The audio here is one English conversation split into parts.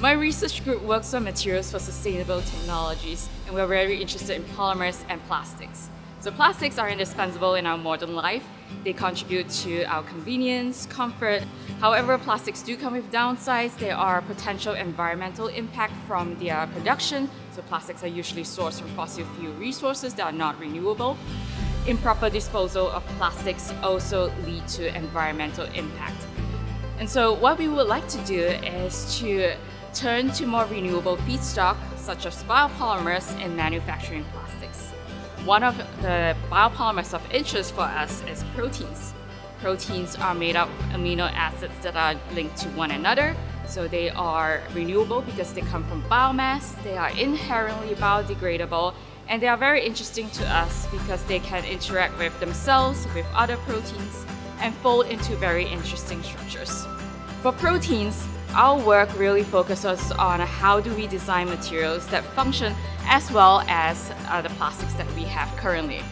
My research group works on materials for sustainable technologies, and we're very interested in polymers and plastics. So plastics are indispensable in our modern life. They contribute to our convenience, comfort. However, plastics do come with downsides. There are potential environmental impact from their production. So plastics are usually sourced from fossil fuel resources that are not renewable. Improper disposal of plastics also lead to environmental impact. And so what we would like to do is to turn to more renewable feedstock, such as biopolymers in manufacturing plastics. One of the biopolymers of interest for us is proteins. Proteins are made up of amino acids that are linked to one another, so they are renewable because they come from biomass, they are inherently biodegradable, and they are very interesting to us because they can interact with themselves, with other proteins, and fold into very interesting structures. For proteins, our work really focuses on how do we design materials that function as well as uh, the plastics that we have currently.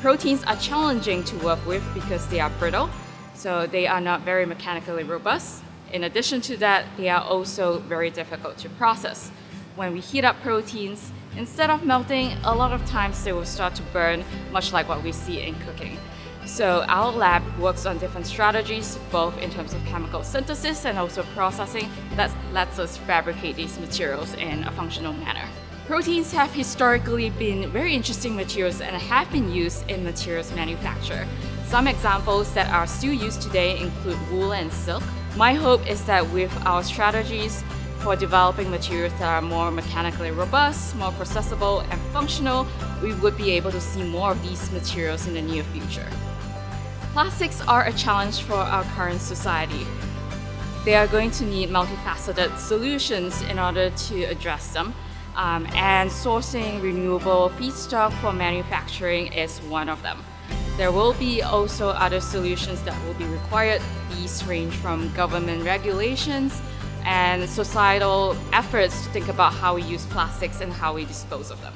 Proteins are challenging to work with because they are brittle, so they are not very mechanically robust. In addition to that, they are also very difficult to process. When we heat up proteins, instead of melting, a lot of times they will start to burn, much like what we see in cooking. So our lab works on different strategies, both in terms of chemical synthesis and also processing that lets us fabricate these materials in a functional manner. Proteins have historically been very interesting materials and have been used in materials manufacture. Some examples that are still used today include wool and silk. My hope is that with our strategies for developing materials that are more mechanically robust, more processable and functional, we would be able to see more of these materials in the near future. Plastics are a challenge for our current society. They are going to need multifaceted solutions in order to address them. Um, and sourcing renewable feedstock for manufacturing is one of them. There will be also other solutions that will be required. These range from government regulations and societal efforts to think about how we use plastics and how we dispose of them.